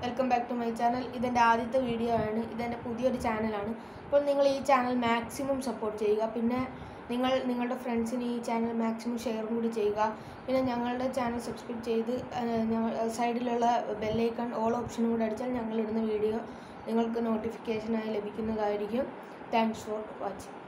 Welcome back to my channel ഇതെന്റെ ആദ്യത്തെ video ആണ്. ഇതെന്റെ പുതിയൊരു ചാനലാണ് അപ്പോൾ നിങ്ങൾ ഈ ചാനൽ മാക്സിമം സപ്പോർട്ട് ചെയ്യുക. പിന്നെ നിങ്ങൾ നിങ്ങളുടെ ഫ്രണ്ട്സിന് ഈ ചാനൽ മാക്സിമം ഷെയറും കൂടി ചെയ്യുക. പിന്നെ ഞങ്ങളുടെ ചാനൽ സബ്സ്ക്രൈബ് ചെയ്ത് സൈഡിലുള്ള ബെല്ലൈക്കൺ ഓൾ ഓപ്ഷനും കൂടി അടിച്ചാൽ ഞങ്ങളിടുന്ന വീഡിയോ നിങ്ങൾക്ക് നോട്ടിഫിക്കേഷനായി ലഭിക്കുന്നതായിരിക്കും. Thanks for watching